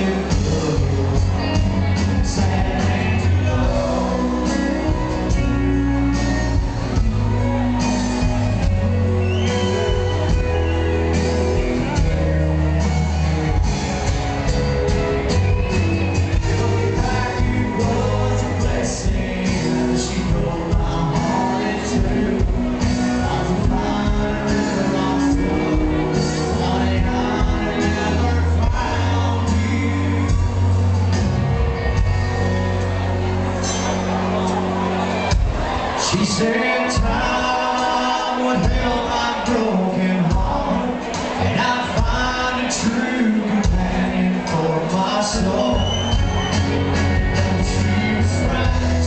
you. said time would heal my broken heart And I'd find a true companion for my soul. A true friend